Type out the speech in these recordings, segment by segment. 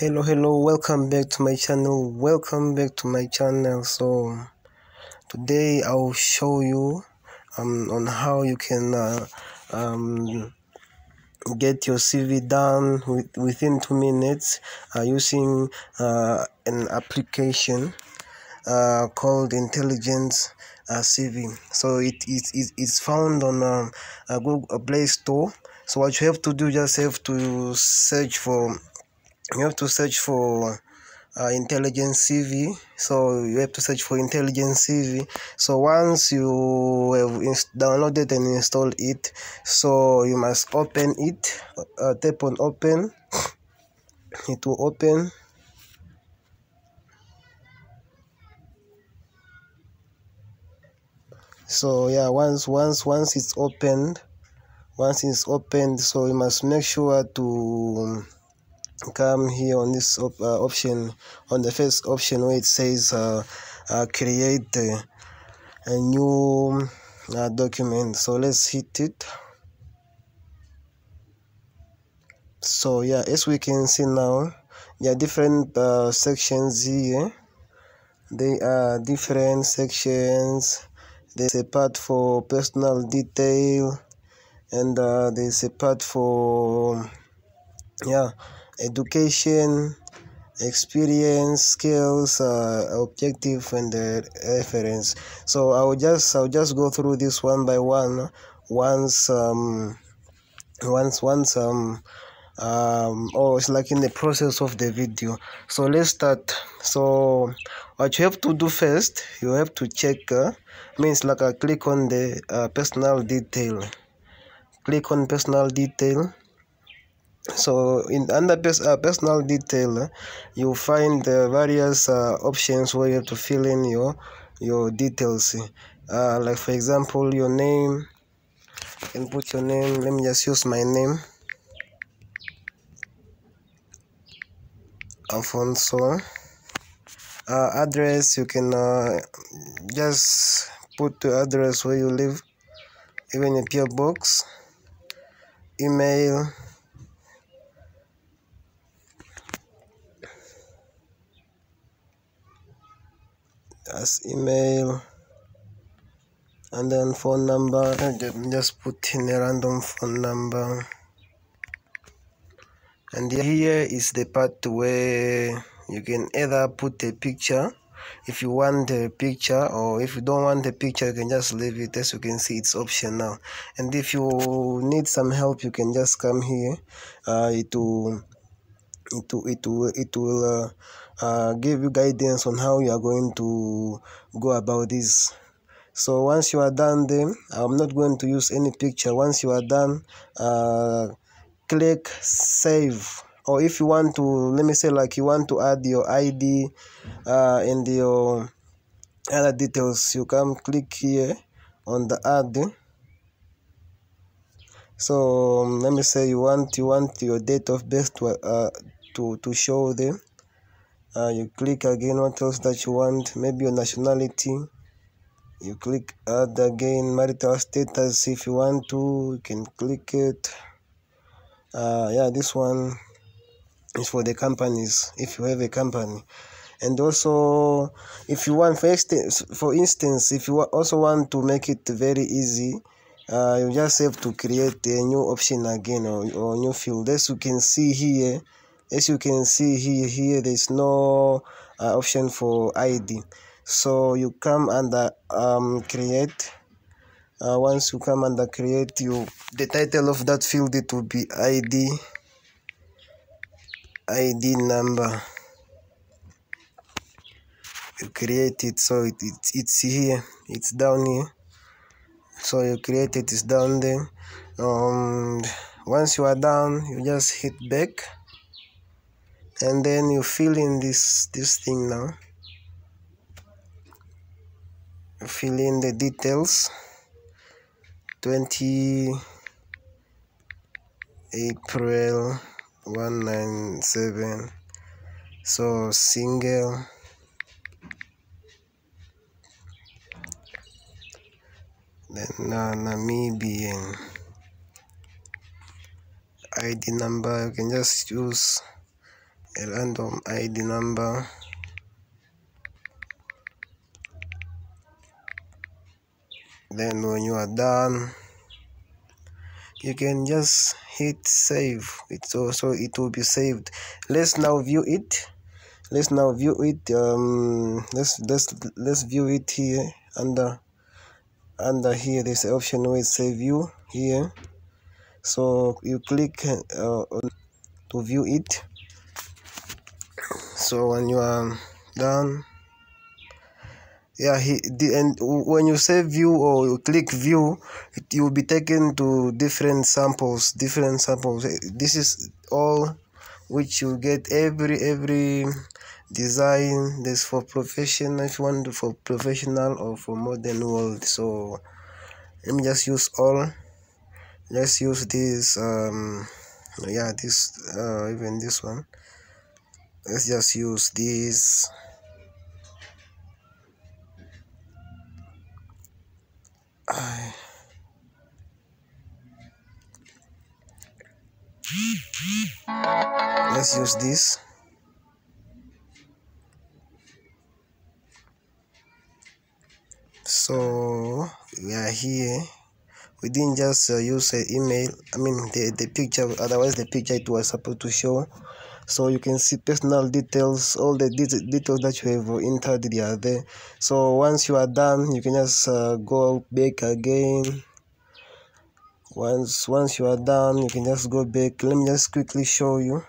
hello hello welcome back to my channel welcome back to my channel. So today i'll show you um, on how you can uh, um, get your cv done with, within two minutes uh, using uh, an application uh, called intelligence uh, cv so it, it, it it's found on um, a google play store. So what you have to do just have to search for you have to search for uh, intelligence cv so you have to search for intelligence cv so once you have downloaded and installed it so you must open it. Uh, tap on open. It will open. So yeah once once once it's opened once it's opened so you must make sure to come here on this op uh, option on the first option where it says uh, uh, create a new uh, document. So let's hit it. So yeah as we can see now there are different uh, sections here. They are different sections. There's a part for personal detail and uh, there's a part for yeah education experience skills uh, objective and uh, reference. So i'll just i'll just go through this one by one. Once um once once um um oh it's like in the process of the video. So let's start. So what you have to do first you have to check uh, means like I click on the uh, personal detail. Click on personal detail so in under pers uh, personal detail uh, you'll find the various uh, options where you have to fill in your your details uh, like for example your name. You can put your name. Let me just use my name. Alfonso. Uh, address. You can uh, just put the address where you live. Even a PO box. Email as email. And then phone number just put in a random phone number. And here is the part where you can either put a picture if you want a picture or if you don't want a picture you can just leave it. As you can see it's optional and if you need some help you can just come here uh, it will it will it will, it will uh, uh, give you guidance on how you are going to go about this. So once you are done then i'm not going to use any picture. Once you are done uh, click save. Or if you want to let me say like you want to add your id uh, and your other details you can click here on the add. So um, let me say you want you want your date of birth to uh, to to show them. Uh, you click again what else that you want. Maybe your nationality. You click add again marital status if you want to. You can click it. Uh, yeah this one is for the companies if you have a company. And also if you want for instance, for instance if you also want to make it very easy uh, you just have to create a new option again or, or new field. As you can see here as you can see here here there's no uh, option for id so you come under um, create. Uh, once you come under create you the title of that field it will be id id number. You create it so it, it it's here it's down here. So you create it it's down there. Um once you are done you just hit back and then you fill in this this thing now. Fill in the details. 20 April 197 so single. Then uh, Namibian. ID number you can just use a random id number. Then when you are done you can just hit save. It's also it will be saved. Let's now view it. Let's now view it um let's let's let's view it here under under here. An option where it say view here. So you click uh, to view it so when you are done yeah he the and when you say view or you click view it, you will be taken to different samples different samples. This is all which you get. Every every design this for professional if you want for professional or for modern world. So let me just use all. Let's use this um yeah this uh even this one let's just use this. Let's use this. So we are here. We didn't just uh, use an email. I mean the the picture otherwise the picture it was supposed to show so you can see personal details all the de- details that you have entered they are there. So once you are done you can just uh, go back again. Once once you are done you can just go back. Let me just quickly show you.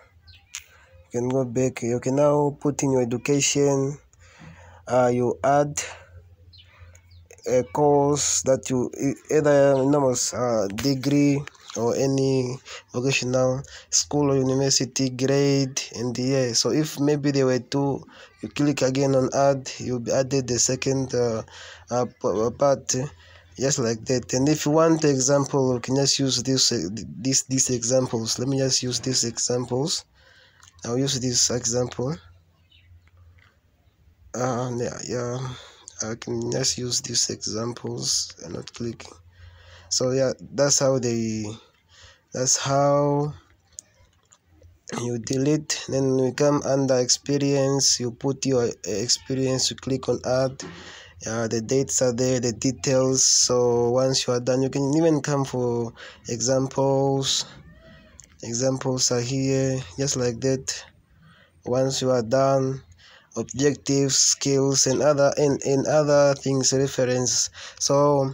You can go back. You can now put in your education. Uh, you add a course that you either enormous uh, degree or any vocational school or university grade and the year so if maybe there were two you click again on add you'll be added the second uh, uh, part just like that. And if you want example you can just use this uh, this these examples. Let me just use these examples. I'll use this example. Uh yeah yeah. I can just use these examples and not clicking so yeah that's how they that's how you delete then we come under experience you put your experience you click on add. Uh, the dates are there the details. So once you are done you can even come for examples. Examples are here just like that. Once you are done objectives skills and other and, and other things reference. So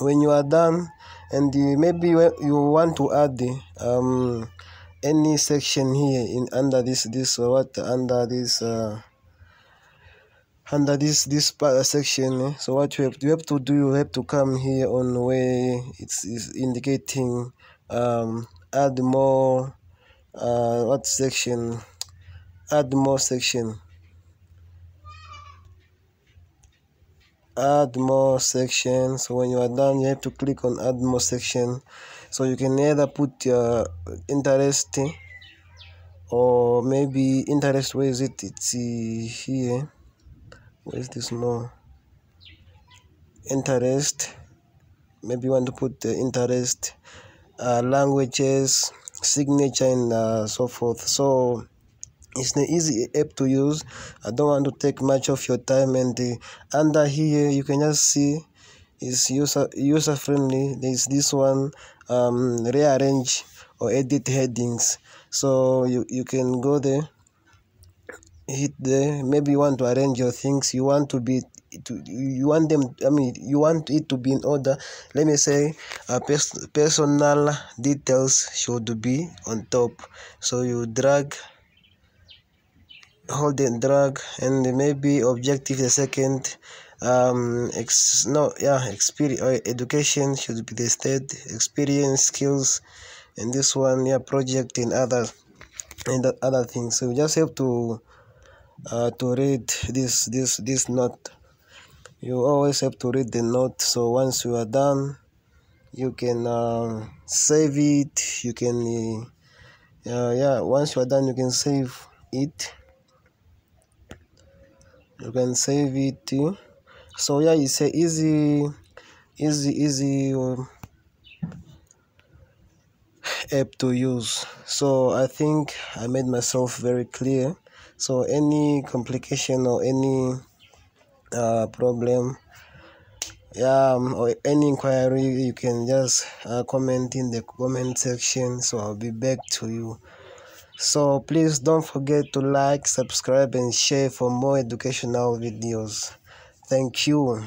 when you are done and maybe you want to add um any section here in under this this uh, what under this uh under this this part uh, section eh? so what you have you have to do you have to come here on where it's, it's indicating um add more uh what section add more section add more section so when you are done you have to click on add more section. So you can either put your interest or maybe interest where is it? It's here. Where is this more? Interest. Maybe you want to put the interest uh, languages signature and uh, so forth. So it's an easy app to use. I don't want to take much of your time and uh, under here you can just see is user user friendly there's this one um rearrange or edit headings. So you you can go there hit there. Maybe you want to arrange your things. You want to be to you want them i mean you want it to be in order. Let me say uh, pers- personal details should be on top. So you drag hold and drag and maybe objective the second um ex no yeah experience or education should be the state experience skills and this one yeah project and other and other things. So you just have to uh to read this this this note. You always have to read the note so once you are done you can uh, save it you can uh, yeah once you are done you can save it you can save it. So yeah it's a easy easy easy um, app to use. So i think i made myself very clear. So any complication or any uh, problem yeah um, or any inquiry you can just uh, comment in the comment section. So i'll be back to you so please don't forget to like subscribe and share for more educational videos. Thank you